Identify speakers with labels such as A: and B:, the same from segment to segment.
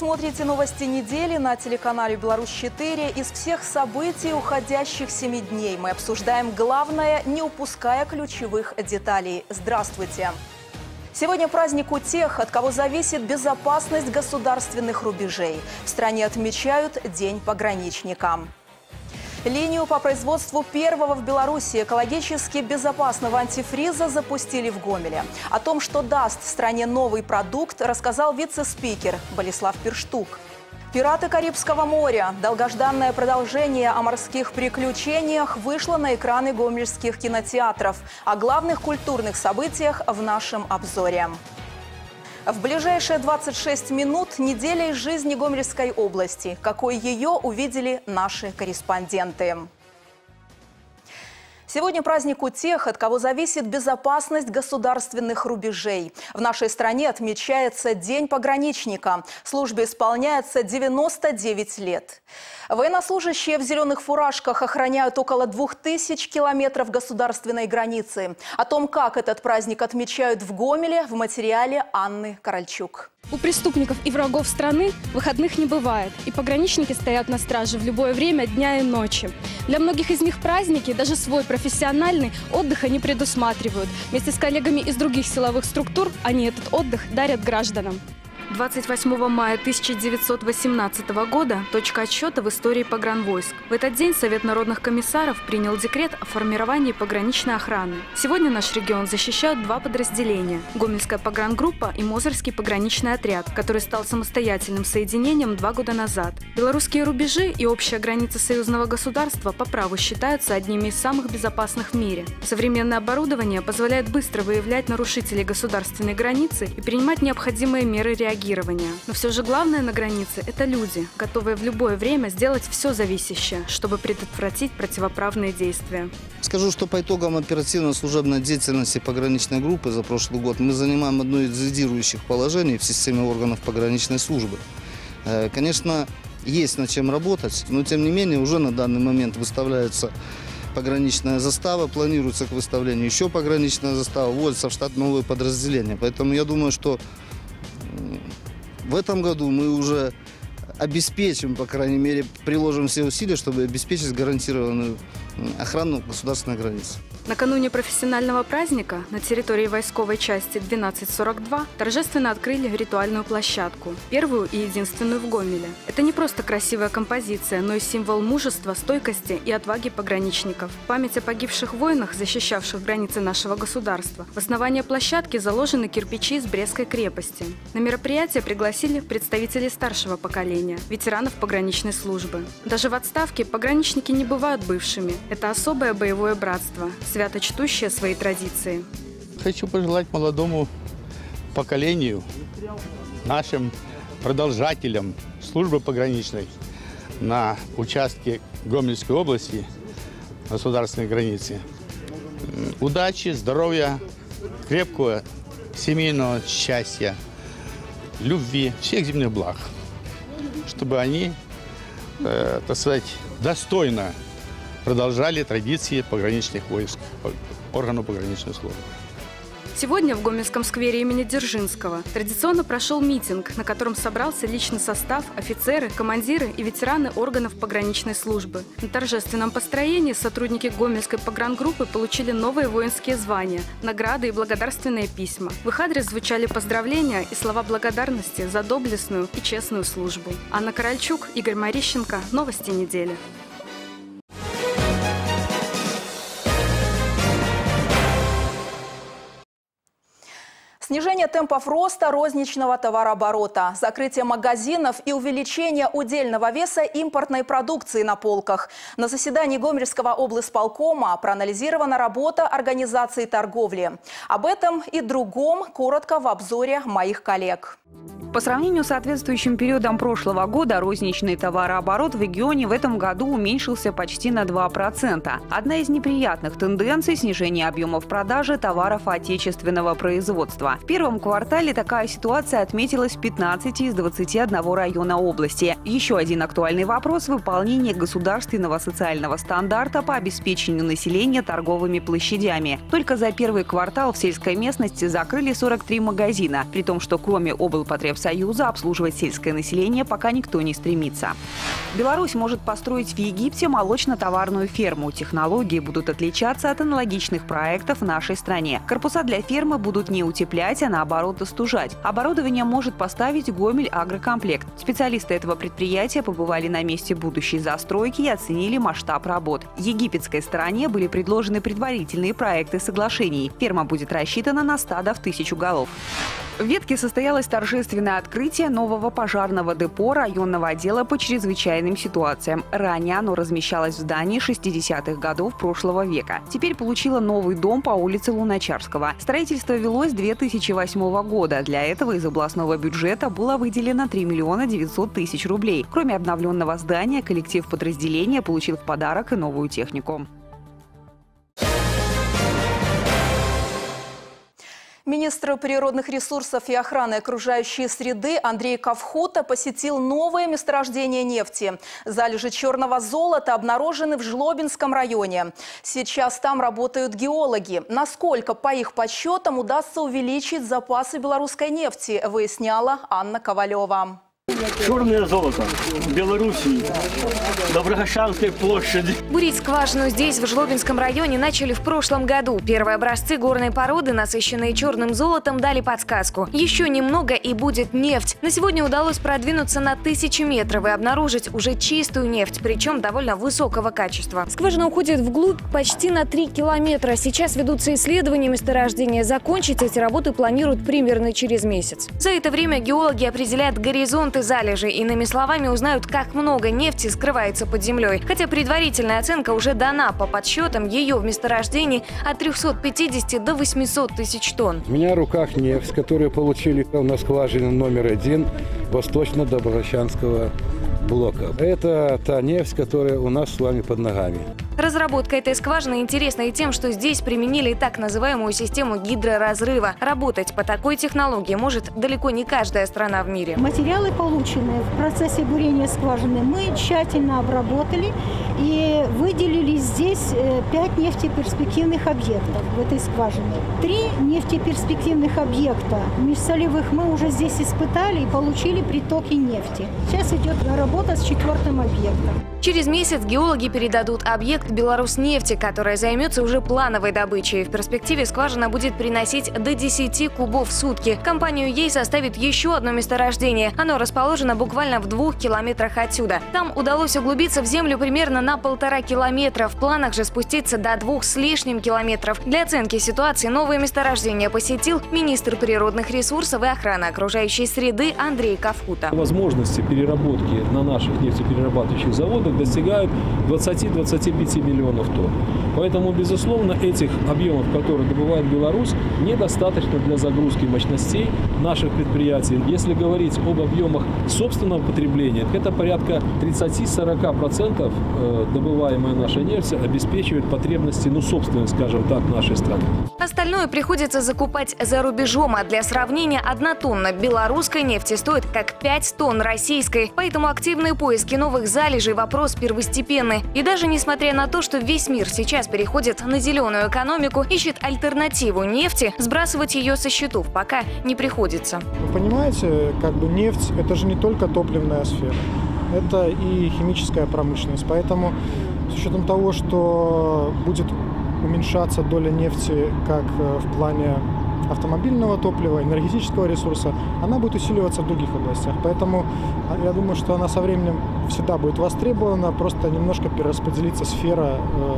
A: Смотрите новости недели на телеканале «Беларусь-4». Из всех событий уходящих семи дней мы обсуждаем главное, не упуская ключевых деталей. Здравствуйте! Сегодня праздник у тех, от кого зависит безопасность государственных рубежей. В стране отмечают День пограничника. Линию по производству первого в Беларуси экологически безопасного антифриза запустили в Гомеле. О том, что даст стране новый продукт, рассказал вице-спикер Болеслав Перштук. «Пираты Карибского моря». Долгожданное продолжение о морских приключениях вышло на экраны гомельских кинотеатров. О главных культурных событиях в нашем обзоре. В ближайшие 26 минут неделя из жизни Гомельской области. Какой ее увидели наши корреспонденты. Сегодня праздник у тех, от кого зависит безопасность государственных рубежей. В нашей стране отмечается День пограничника. Службе исполняется 99 лет. Военнослужащие в зеленых фуражках охраняют около 2000 километров государственной границы. О том, как этот праздник отмечают в Гомеле, в материале Анны Корольчук.
B: У преступников и врагов страны выходных не бывает, и пограничники стоят на страже в любое время дня и ночи. Для многих из них праздники, даже свой профессиональный, отдыха не предусматривают. Вместе с коллегами из других силовых структур они этот отдых дарят гражданам. 28 мая 1918 года – точка отсчета в истории погранвойск. В этот день Совет народных комиссаров принял декрет о формировании пограничной охраны. Сегодня наш регион защищают два подразделения – Гомельская погрангруппа и Мозырский пограничный отряд, который стал самостоятельным соединением два года назад. Белорусские рубежи и общая граница союзного государства по праву считаются одними из самых безопасных в мире. Современное оборудование позволяет быстро выявлять нарушителей государственной границы и принимать необходимые меры реагирования реагирования. Но все же главное на границе – это люди, готовые в любое время сделать все зависящее, чтобы предотвратить противоправные действия.
C: Скажу, что по итогам оперативно-служебной деятельности пограничной группы за прошлый год мы занимаем одно из лидирующих положений в системе органов пограничной службы. Э, конечно, есть над чем работать, но тем не менее уже на данный момент выставляются пограничная застава, планируется к выставлению еще пограничная застава, вводятся в штат новые подразделения. Поэтому я думаю, что в этом году мы уже обеспечим, по крайней мере, приложим все усилия, чтобы обеспечить гарантированную охрану государственной границы.
B: Накануне профессионального праздника на территории войсковой части 1242 торжественно открыли ритуальную площадку, первую и единственную в Гомеле. Это не просто красивая композиция, но и символ мужества, стойкости и отваги пограничников. Память о погибших воинах, защищавших границы нашего государства. В основании площадки заложены кирпичи из Брестской крепости. На мероприятие пригласили представителей старшего поколения, ветеранов пограничной службы. Даже в отставке пограничники не бывают бывшими. Это особое боевое братство, свято чтущее свои традиции.
D: Хочу пожелать молодому поколению, нашим продолжателям службы пограничной на участке Гомельской области, государственной границы, удачи, здоровья, крепкого семейного счастья, любви, всех земных благ, чтобы они, э, так сказать, достойно продолжали традиции пограничных войск, органов пограничной службы.
B: Сегодня в Гомельском сквере имени Дзержинского традиционно прошел митинг, на котором собрался личный состав, офицеры, командиры и ветераны органов пограничной службы. На торжественном построении сотрудники Гомельской погрангруппы получили новые воинские звания, награды и благодарственные письма. В их адрес звучали поздравления и слова благодарности за доблестную и честную службу. Анна Корольчук, Игорь Марищенко. Новости недели.
A: Снижение темпов роста розничного товарооборота, закрытие магазинов и увеличение удельного веса импортной продукции на полках. На заседании Гомельского облсполкома проанализирована работа организации торговли. Об этом и другом коротко в обзоре моих коллег.
E: По сравнению с соответствующим периодом прошлого года, розничный товарооборот в регионе в этом году уменьшился почти на 2%. Одна из неприятных тенденций – снижение объемов продажи товаров отечественного производства. В первом квартале такая ситуация отметилась в 15 из 21 района области. Еще один актуальный вопрос – выполнение государственного социального стандарта по обеспечению населения торговыми площадями. Только за первый квартал в сельской местности закрыли 43 магазина, при том, что кроме облпотребсоюза обслуживать сельское население пока никто не стремится. Беларусь может построить в Египте молочно-товарную ферму. Технологии будут отличаться от аналогичных проектов в нашей стране. Корпуса для фермы будут не утеплять, а наоборот остужать. Оборудование может поставить Гомель Агрокомплект. Специалисты этого предприятия побывали на месте будущей застройки и оценили масштаб работ. Египетской стороне были предложены предварительные проекты соглашений. Ферма будет рассчитана на стадо в тысячу голов. В Ветке состоялось торжественное открытие нового пожарного депо районного отдела по чрезвычайным ситуациям. Ранее оно размещалось в здании 60-х годов прошлого века. Теперь получило новый дом по улице Луначарского. Строительство велось 2008 года. Для этого из областного бюджета было выделено 3 миллиона 900 тысяч рублей. Кроме обновленного здания, коллектив подразделения получил в подарок и новую технику.
A: Министр природных ресурсов и охраны окружающей среды Андрей Кавхута посетил новое месторождение нефти. Залежи черного золота обнаружены в Жлобинском районе. Сейчас там работают геологи. Насколько, по их подсчетам, удастся увеличить запасы белорусской нефти, выясняла Анна Ковалева.
F: Черное золото в Белоруссии, на Брагощанской площади.
G: Бурить скважину здесь, в Жлобинском районе, начали в прошлом году. Первые образцы горной породы, насыщенные черным золотом, дали подсказку. Еще немного и будет нефть. На сегодня удалось продвинуться на тысячи метров и обнаружить уже чистую нефть, причем довольно высокого качества. Скважина уходит вглубь почти на 3 километра. Сейчас ведутся исследования месторождения. Закончить эти работы планируют примерно через месяц. За это время геологи определяют горизонты залежи. Иными словами, узнают, как много нефти скрывается под землей. Хотя предварительная оценка уже дана. По подсчетам, ее в месторождении от 350 до 800 тысяч тонн.
H: У меня в руках нефть, которую получили на скважине номер один Восточно-Доброщанского блока. Это та нефть, которая у нас с вами под ногами.
G: Разработка этой скважины интересна и тем, что здесь применили так называемую систему гидроразрыва. Работать по такой технологии может далеко не каждая страна в мире.
I: Материалы, полученные в процессе бурения скважины, мы тщательно обработали и выделили здесь э, пять нефтеперспективных объектов в этой скважине. Три нефтеперспективных объекта межсолевых мы уже здесь испытали и получили притоки нефти. Сейчас идет работа с четвертым объектом.
G: Через месяц геологи передадут объект Беларуснефти, которая займется уже плановой добычей. В перспективе скважина будет приносить до 10 кубов в сутки. Компанию ей составит еще одно месторождение. Оно расположено буквально в двух километрах отсюда. Там удалось углубиться в землю примерно на полтора километра. В планах же спуститься до двух с лишним километров. Для оценки ситуации новое месторождение посетил министр природных ресурсов и охраны окружающей среды Андрей Кавхута.
J: Возможности переработки на наших нефтеперерабатывающих заводах достигают 20-25 миллионов тонн. Поэтому, безусловно, этих объемов, которые добывает Беларусь, недостаточно для загрузки мощностей наших предприятий. Если говорить об объемах собственного потребления, это порядка 30-40% э, добываемая наша нефть обеспечивает потребности, ну, собственных, скажем так, нашей страны.
G: Остальное приходится закупать за рубежом, а для сравнения одна тонна белорусской нефти стоит как 5 тонн российской. Поэтому активные поиски новых залежей – вопрос первостепенный. И даже несмотря на то, что весь мир сейчас переходит на зеленую экономику, ищет альтернативу нефти, сбрасывать ее со счетов пока не приходится.
K: Вы понимаете, как бы нефть – это же не только топливная сфера, это и химическая промышленность. Поэтому с учетом того, что будет уменьшаться доля нефти как э, в плане автомобильного топлива, энергетического ресурса, она будет усиливаться в других областях. Поэтому а, я думаю, что она со временем всегда будет востребована, просто немножко перераспределится сфера э,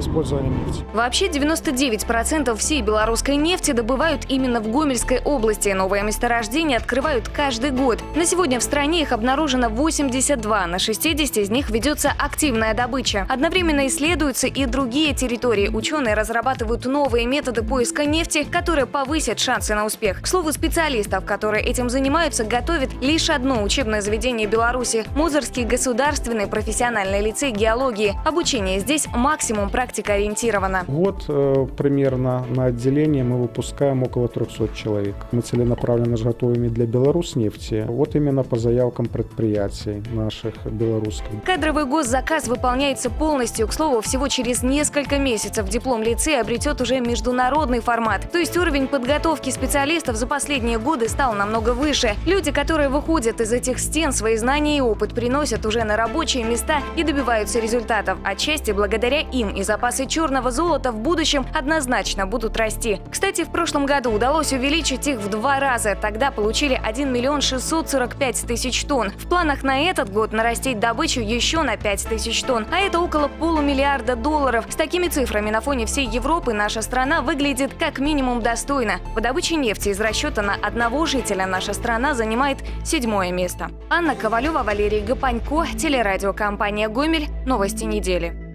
K: использования нефти.
G: Вообще 99% всей белорусской нефти добывают именно в Гомельской области. Новые месторождения открывают каждый год. На сегодня в стране их обнаружено 82. На 60 из них ведется активная добыча. Одновременно исследуются и другие территории. Ученые разрабатывают новые методы поиска нефти, которые повысят шансы на успех. К слову, специалистов, которые этим занимаются, готовит лишь одно учебное заведение Беларуси – Мозырский государственный профессиональный лицей геологии. Обучение здесь максимум практики практика ориентирована.
H: Год э, примерно на отделение мы выпускаем около 300 человек. Мы целенаправленно же готовим и для Беларуснефти. Вот именно по заявкам предприятий наших белорусских.
G: Кадровый госзаказ выполняется полностью. К слову, всего через несколько месяцев диплом лицея обретет уже международный формат. То есть уровень подготовки специалистов за последние годы стал намного выше. Люди, которые выходят из этих стен, свои знания и опыт приносят уже на рабочие места и добиваются результатов. Отчасти благодаря им и запасы черного золота в будущем однозначно будут расти. Кстати, в прошлом году удалось увеличить их в два раза. Тогда получили 1 миллион 645 тысяч тонн. В планах на этот год нарастить добычу еще на 5 тысяч тонн, а это около полумиллиарда долларов. С такими цифрами на фоне всей Европы наша страна выглядит как минимум достойно. По добыче нефти из расчета на одного жителя наша страна занимает седьмое место. Анна Ковалева, Валерий Гапанько, телерадиокомпания «Гомель». Новости недели.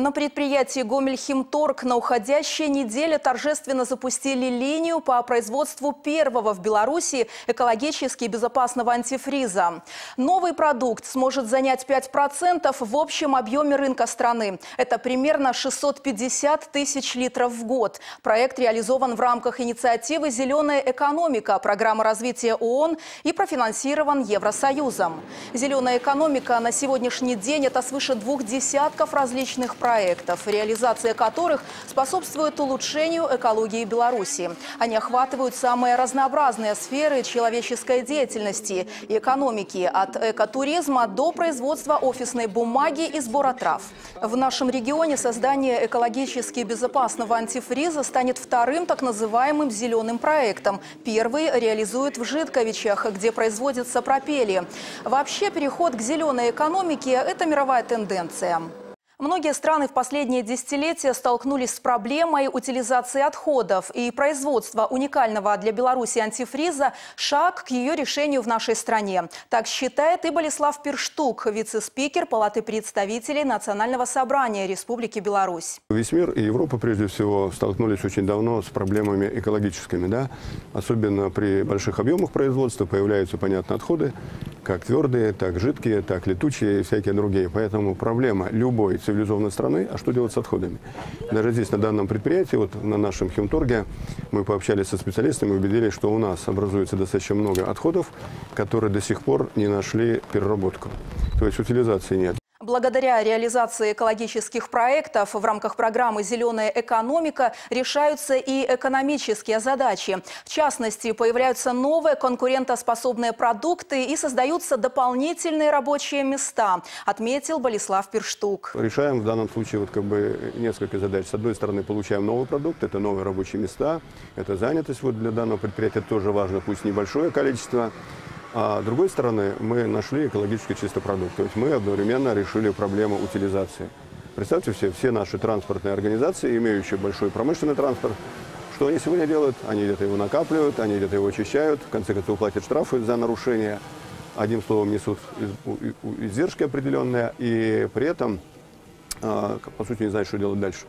A: На предприятии «Гомельхимторг» на уходящей неделе торжественно запустили линию по производству первого в Беларуси экологически безопасного антифриза. Новый продукт сможет занять 5% в общем объеме рынка страны. Это примерно 650 тысяч литров в год. Проект реализован в рамках инициативы «Зеленая экономика» программы развития ООН и профинансирован Евросоюзом. Зеленая экономика на сегодняшний день – это свыше двух десятков различных проектов, реализация которых способствует улучшению экологии Беларуси. Они охватывают самые разнообразные сферы человеческой деятельности и экономики, от экотуризма до производства офисной бумаги и сбора трав. В нашем регионе создание экологически безопасного антифриза станет вторым так называемым зеленым проектом. Первый реализует в Житковичах, где производятся пропели. Вообще переход к зеленой экономике – это мировая тенденция. Многие страны в последние десятилетия столкнулись с проблемой утилизации отходов и производства уникального для Беларуси антифриза – шаг к ее решению в нашей стране. Так считает и Болеслав Перштук, вице-спикер Палаты представителей Национального собрания Республики Беларусь.
L: Весь мир и Европа, прежде всего, столкнулись очень давно с проблемами экологическими. Да? Особенно при больших объемах производства появляются, понятно, отходы, как твердые, так жидкие, так летучие и всякие другие. Поэтому проблема любой цивилизованной страны, а что делать с отходами? Даже здесь, на данном предприятии, вот на нашем химторге, мы пообщались со специалистами убедились, что у нас образуется достаточно много отходов, которые до сих пор не нашли переработку. То есть утилизации нет.
A: Благодаря реализации экологических проектов в рамках программы «Зеленая экономика» решаются и экономические задачи. В частности, появляются новые конкурентоспособные продукты и создаются дополнительные рабочие места, отметил Болеслав Перштук.
L: Решаем в данном случае вот как бы несколько задач. С одной стороны, получаем новый продукт, это новые рабочие места, это занятость вот для данного предприятия тоже важно, пусть небольшое количество. А с другой стороны, мы нашли экологически чистый продукт. То есть мы одновременно решили проблему утилизации. Представьте все, все наши транспортные организации, имеющие большой промышленный транспорт, что они сегодня делают? Они где-то его накапливают, они где-то его очищают, в конце концов платят штрафы за нарушение, одним словом несут издержки определенные, и при этом, а, по сути, не знают, что делать дальше.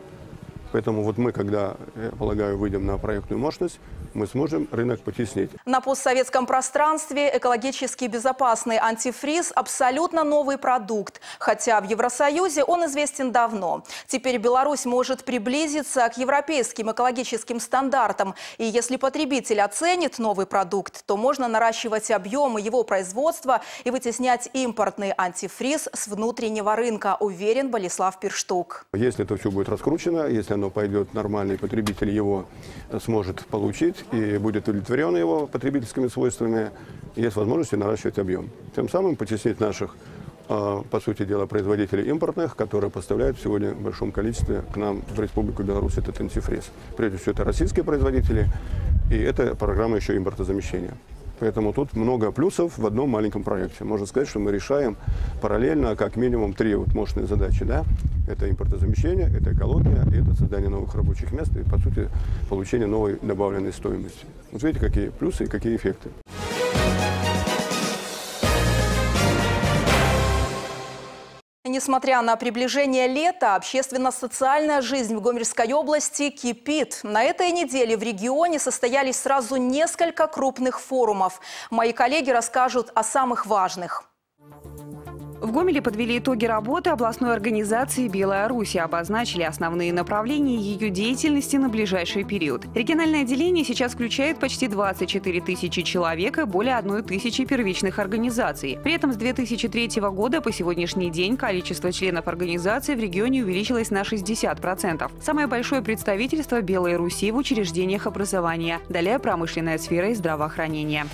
L: Поэтому вот мы, когда, я полагаю, выйдем на проектную мощность, мы сможем рынок потеснить.
A: На постсоветском пространстве экологически безопасный антифриз – абсолютно новый продукт. Хотя в Евросоюзе он известен давно. Теперь Беларусь может приблизиться к европейским экологическим стандартам. И если потребитель оценит новый продукт, то можно наращивать объемы его производства и вытеснять импортный антифриз с внутреннего рынка, уверен Болеслав Перштук.
L: Если это все будет раскручено, если оно пойдет нормальный потребитель его сможет получить и будет удовлетворен его потребительскими свойствами, есть возможность наращивать объем. Тем самым потеснить наших, а, по сути дела, производителей импортных, которые поставляют сегодня в большом количестве к нам в Республику Беларусь этот антифриз. Прежде всего, это российские производители, и это программа еще импортозамещения. Поэтому тут много плюсов в одном маленьком проекте. Можно сказать, что мы решаем параллельно как минимум три вот мощные задачи. Да? Это импортозамещение, это экология, это создание новых рабочих мест и, по сути, получение новой добавленной стоимости. Вот видите, какие плюсы и какие эффекты.
A: Несмотря на приближение лета, общественно-социальная жизнь в Гомельской области кипит. На этой неделе в регионе состоялись сразу несколько крупных форумов. Мои коллеги расскажут о самых важных.
E: В Гомеле подвели итоги работы областной организации «Белая Русь» и обозначили основные направления ее деятельности на ближайший период. Региональное отделение сейчас включает почти 24 тысячи человек и более 1 тысячи первичных организаций. При этом с 2003 года по сегодняшний день количество членов организации в регионе увеличилось на 60%. Самое большое представительство «Белой Руси» в учреждениях образования. Далее промышленная сфера и здравоохранение.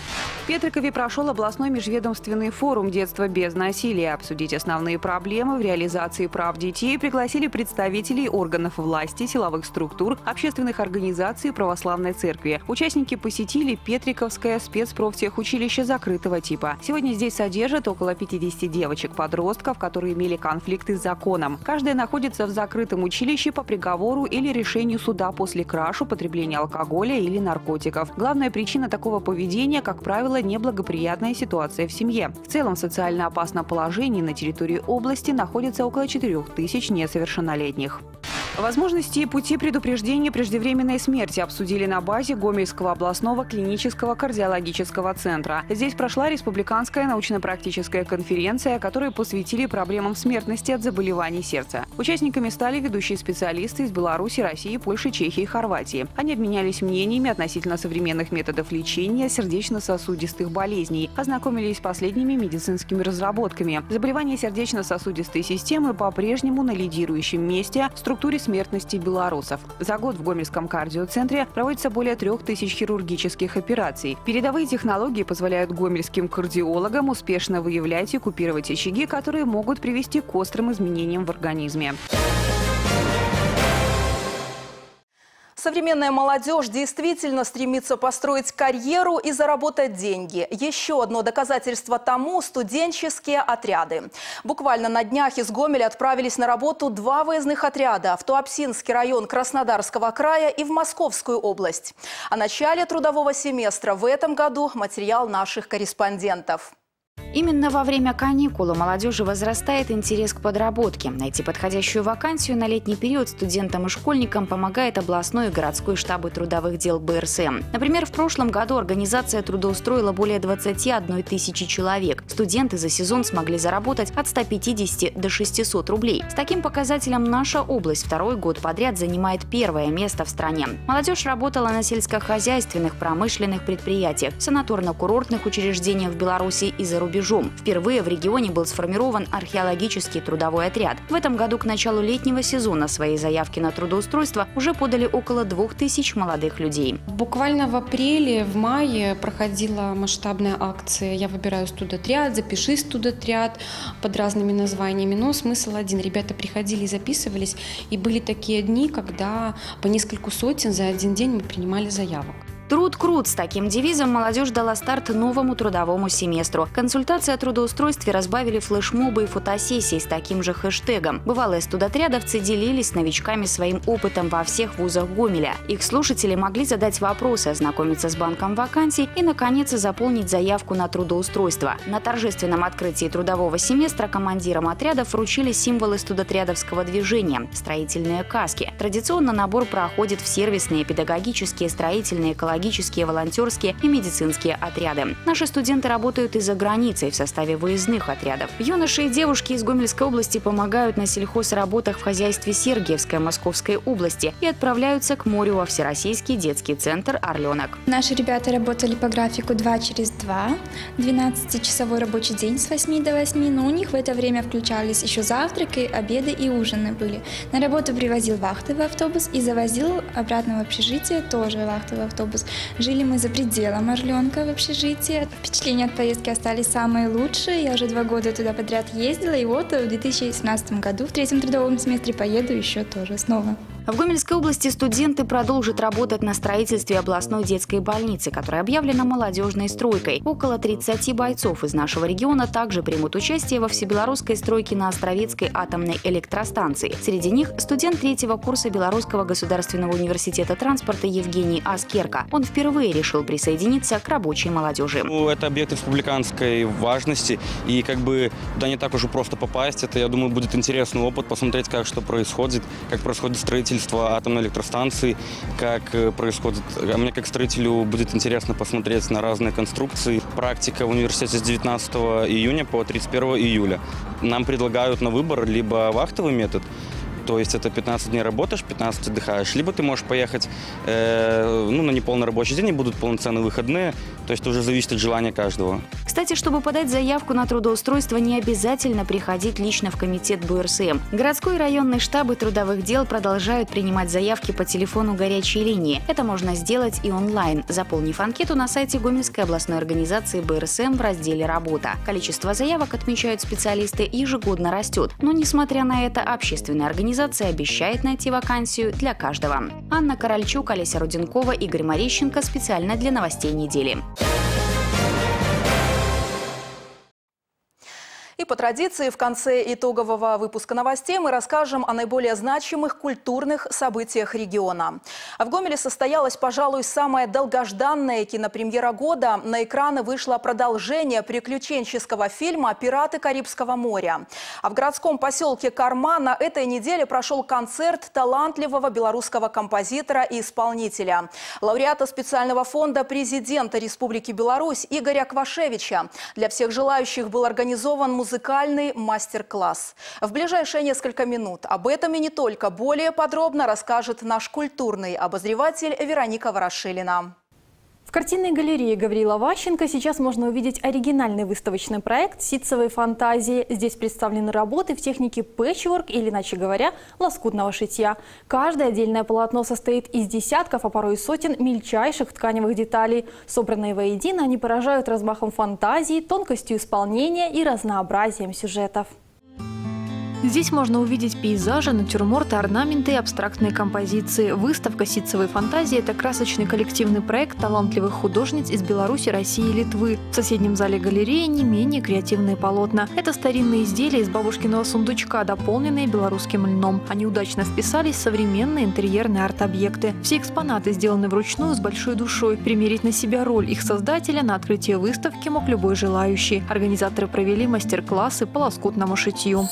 E: В Петрикове прошел областной межведомственный форум «Детство без насилия». Обсудить основные проблемы в реализации прав детей пригласили представителей органов власти, силовых структур, общественных организаций православной церкви. Участники посетили Петриковское спецпрофтехучилище закрытого типа. Сегодня здесь содержат около 50 девочек-подростков, которые имели конфликты с законом. Каждая находится в закрытом училище по приговору или решению суда после краж, употребления алкоголя или наркотиков. Главная причина такого поведения, как правило, неблагоприятная ситуация в семье. В целом социально опасное положение нарушений на территории области находится около 4 тысяч несовершеннолетних. Возможности и пути предупреждения преждевременной смерти обсудили на базе Гомельского областного клинического кардиологического центра. Здесь прошла республиканская научно-практическая конференция, которую посвятили проблемам смертности от заболеваний сердца. Участниками стали ведущие специалисты из Беларуси, России, Польши, Чехии и Хорватии. Они обменялись мнениями относительно современных методов лечения сердечно-сосудистых болезней, ознакомились с последними медицинскими разработками. Заболевания сердечно-сосудистой системы по-прежнему на лидирующем месте в структуре смертности белорусов. За год в Гомельском кардиоцентре проводится более трех тысяч хирургических операций. Передовые технологии позволяют гомельским кардиологам успешно выявлять и купировать очаги, которые могут привести к острым изменениям в организме.
A: Современная молодежь действительно стремится построить карьеру и заработать деньги. Еще одно доказательство тому – студенческие отряды. Буквально на днях из Гомеля отправились на работу два выездных отряда в Туапсинский район Краснодарского края и в Московскую область. О начале трудового семестра в этом году материал наших корреспондентов.
M: Именно во время каникул у молодежи возрастает интерес к подработке. Найти подходящую вакансию на летний период студентам и школьникам помогает областной и городской штабы трудовых дел БРСМ. Например, в прошлом году организация трудоустроила более 21 тысячи человек. Студенты за сезон смогли заработать от 150 до 600 рублей. С таким показателем наша область второй год подряд занимает первое место в стране. Молодежь работала на сельскохозяйственных, промышленных предприятиях, санаторно-курортных учреждениях в Беларуси и за рубежом рубежом. Впервые в регионе был сформирован археологический трудовой отряд. В этом году к началу летнего сезона свои заявки на трудоустройство уже подали около двух тысяч молодых людей.
N: Буквально в апреле, в мае проходила масштабная акция «Я выбираю студотряд», «Запиши студотряд» под разными названиями. Но смысл один. Ребята приходили, записывались, и были такие дни, когда по нескольку сотен за один день мы принимали заявок.
M: Труд крут. С таким девизом молодежь дала старт новому трудовому семестру. Консультации о трудоустройстве разбавили флешмобы и фотосессии с таким же хэштегом. Бывалые студотрядовцы делились с новичками своим опытом во всех вузах Гомеля. Их слушатели могли задать вопросы, ознакомиться с банком вакансий и, наконец, заполнить заявку на трудоустройство. На торжественном открытии трудового семестра командирам отрядов вручили символы студотрядовского движения – строительные каски. Традиционно набор проходит в сервисные, педагогические, строительные, экологические экологические, волонтерские и медицинские отряды. Наши студенты работают и за границей в составе выездных отрядов. Юноши и девушки из Гомельской области помогают на сельхозработах в хозяйстве Сергиевской Московской области и отправляются к морю во Всероссийский детский центр «Орленок».
O: Наши ребята работали по графику 2 через 2, 12-часовой рабочий день с 8 до 8, но у них в это время включались еще завтраки, обеды и ужины были. На работу привозил вахтовый автобус и завозил обратно в общежитие тоже вахтовый автобус. Жили мы за пределом Орленка в общежитии. Впечатления от поездки остались самые лучшие. Я уже два года туда подряд ездила, и вот в 2017 году в третьем трудовом семестре поеду еще тоже снова.
M: В Гомельской области студенты продолжат работать на строительстве областной детской больницы, которая объявлена молодежной стройкой. Около 30 бойцов из нашего региона также примут участие во всебелорусской стройке на Островецкой атомной электростанции. Среди них студент третьего курса Белорусского государственного университета транспорта Евгений Аскерка. Он впервые решил присоединиться к рабочей молодежи.
P: Это объект республиканской важности, и как бы туда не так уж просто попасть. Это, я думаю, будет интересный опыт, посмотреть, как что происходит, как происходит строительство строительства атомной электростанции, как э, происходит. А мне как строителю будет интересно посмотреть на разные конструкции. Практика в университете с 19 июня по 31 июля. Нам предлагают на выбор либо вахтовый метод, то есть это 15 дней работаешь, 15 отдыхаешь. Либо ты можешь поехать э, ну, на неполный рабочий день, и будут полноценные выходные. То есть это уже зависит от желания каждого.
M: Кстати, чтобы подать заявку на трудоустройство, не обязательно приходить лично в комитет БРСМ. Городской и районные штабы трудовых дел продолжают принимать заявки по телефону горячей линии. Это можно сделать и онлайн, заполнив анкету на сайте Гомельской областной организации БРСМ в разделе «Работа». Количество заявок, отмечают специалисты, ежегодно растет. Но, несмотря на это, общественная организация обещает найти вакансию для каждого. Анна Корольчук, Олеся Руденкова, Игорь Марищенко специально для новостей недели.
A: По традиции в конце итогового выпуска новостей мы расскажем о наиболее значимых культурных событиях региона. А в Гомеле состоялась, пожалуй, самая долгожданная кинопремьера года. На экраны вышло продолжение приключенческого фильма «Пираты Карибского моря». А в городском поселке Карма на этой неделе прошел концерт талантливого белорусского композитора и исполнителя. Лауреата специального фонда президента Республики Беларусь Игоря Квашевича. Для всех желающих был организован музыкальный музыкальный мастер-класс. В ближайшие несколько минут об этом и не только более подробно расскажет наш культурный обозреватель Вероника Ворошилина.
Q: В картинной галерее Гаврила Ващенко сейчас можно увидеть оригинальный выставочный проект «Ситцевые фантазии». Здесь представлены работы в технике пэтчворк или, иначе говоря, лоскутного шитья. Каждое отдельное полотно состоит из десятков, а порой сотен мельчайших тканевых деталей. Собранные воедино, они поражают размахом фантазии, тонкостью исполнения и разнообразием сюжетов.
R: Здесь можно увидеть пейзажи, натюрморты, орнаменты и абстрактные композиции. Выставка «Ситцевые фантазии» – это красочный коллективный проект талантливых художниц из Беларуси, России и Литвы. В соседнем зале галереи не менее креативные полотна. Это старинные изделия из бабушкиного сундучка, дополненные белорусским льном. Они удачно вписались в современные интерьерные арт-объекты. Все экспонаты сделаны вручную с большой душой. Примерить на себя роль их создателя на открытии выставки мог любой желающий. Организаторы провели мастер-классы по лоскутному шитью.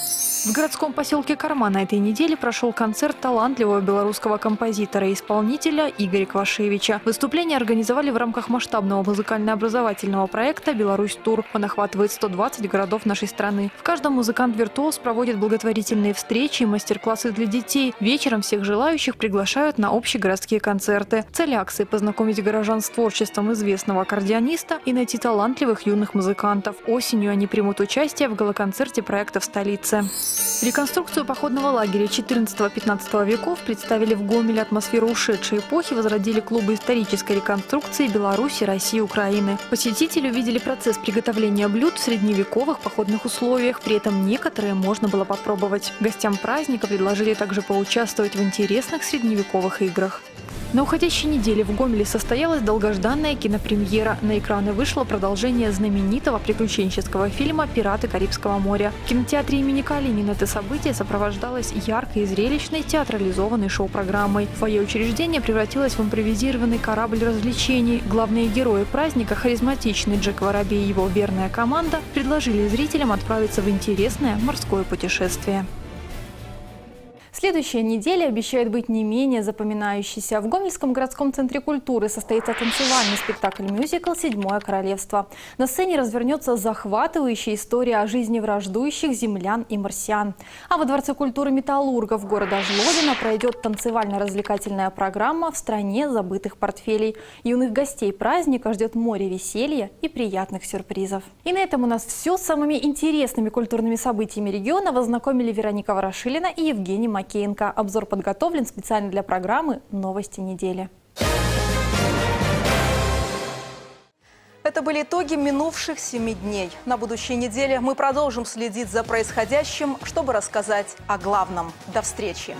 R: В городском поселке Карма на этой неделе прошел концерт талантливого белорусского композитора и исполнителя Игоря Квашевича. Выступление организовали в рамках масштабного музыкально-образовательного проекта «Беларусь Тур». Он охватывает 120 городов нашей страны. В каждом музыкант-виртуоз проводит благотворительные встречи и мастер-классы для детей. Вечером всех желающих приглашают на общегородские концерты. Цель акции – познакомить горожан с творчеством известного аккордеониста и найти талантливых юных музыкантов. Осенью они примут участие в галоконцерте проекта в столице. Реконструкцию походного лагеря 14-15 веков представили в Гомеле атмосферу ушедшей эпохи, возродили клубы исторической реконструкции Беларуси, России Украины. Посетители увидели процесс приготовления блюд в средневековых походных условиях, при этом некоторые можно было попробовать. Гостям праздника предложили также поучаствовать в интересных средневековых играх. На уходящей неделе в Гомеле состоялась долгожданная кинопремьера. На экраны вышло продолжение знаменитого приключенческого фильма «Пираты Карибского моря». В кинотеатре имени Калинина это событие сопровождалось яркой и зрелищной театрализованной шоу-программой. Фойе учреждения превратилось в импровизированный корабль развлечений. Главные герои праздника, харизматичный Джек Воробей и его верная команда, предложили зрителям отправиться в интересное морское путешествие.
Q: Следующая неделя обещает быть не менее запоминающейся. В Гомельском городском центре культуры состоится танцевальный спектакль-мюзикл «Седьмое королевство». На сцене развернется захватывающая история о жизни враждующих землян и марсиан. А во Дворце культуры металлургов города Жлобина пройдет танцевально-развлекательная программа «В стране забытых портфелей». Юных гостей праздника ждет море веселья и приятных сюрпризов. И на этом у нас все. С самыми интересными культурными событиями региона познакомили Вероника Ворошилина и Евгений Макеев. Макеенко. Обзор подготовлен специально для программы «Новости недели».
A: Это были итоги минувших семи дней. На будущей неделе мы продолжим следить за происходящим, чтобы рассказать о главном. До встречи!